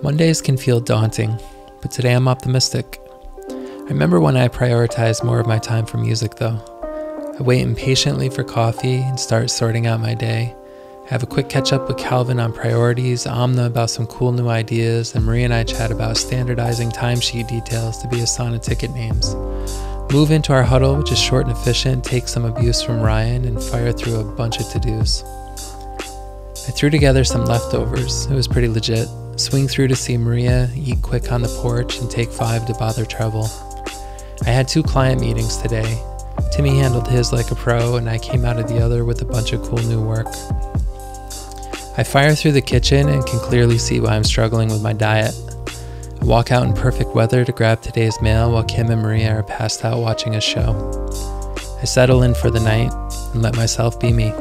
Mondays can feel daunting, but today I'm optimistic. I remember when I prioritized more of my time for music, though. I wait impatiently for coffee and start sorting out my day. I have a quick catch up with Calvin on priorities, Amna about some cool new ideas, and Marie and I chat about standardizing timesheet details to be to ticket names. Move into our huddle, which is short and efficient, take some abuse from Ryan, and fire through a bunch of to dos. I threw together some leftovers. It was pretty legit. Swing through to see Maria, eat quick on the porch, and take five to bother Treble. I had two client meetings today. Timmy handled his like a pro, and I came out of the other with a bunch of cool new work. I fire through the kitchen and can clearly see why I'm struggling with my diet. I walk out in perfect weather to grab today's mail while Kim and Maria are passed out watching a show. I settle in for the night and let myself be me.